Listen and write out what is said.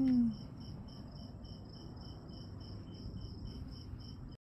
嗯。